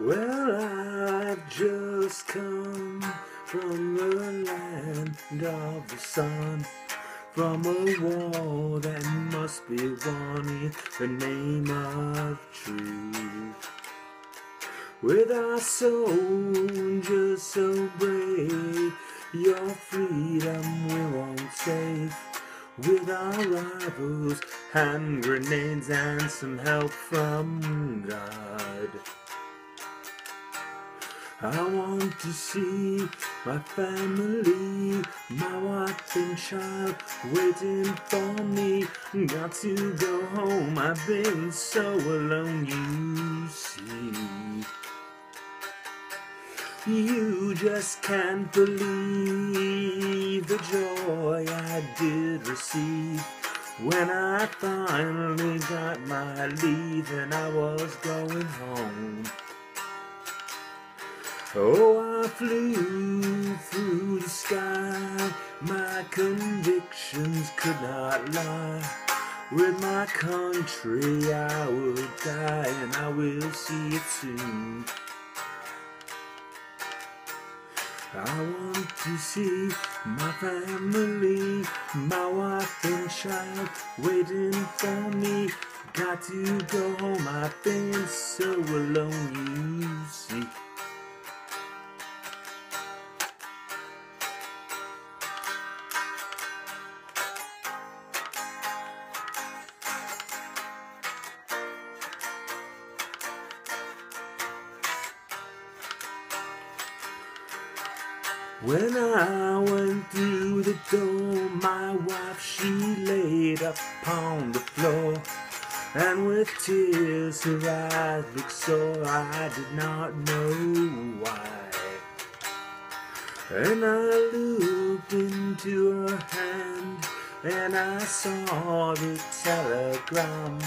Well, I've just come from the land of the sun, from a war that must be won in the name of truth. With our soldiers so brave, your freedom we won't save. With our rifles, hand grenades and some help from God. I want to see my family, my wife and child waiting for me. Got to go home, I've been so alone, you see. You just can't believe the joy I did receive when I finally got my leave and I was going home. Oh, I flew through the sky, my convictions could not lie. With my country I will die and I will see it soon. I want to see my family, my wife and child waiting for me. Got to go home, I've been so alone, When I went through the door, my wife she laid upon the floor, and with tears her eyes looked sore. I did not know why. And I looked into her hand, and I saw the telegram.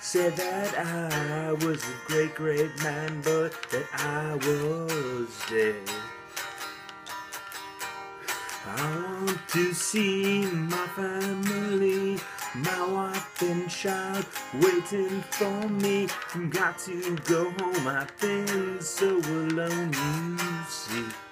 Said that I was a great, great man, but that I was dead. I want to see my family, my wife and child waiting for me. Got to go home, I've been so alone, you see.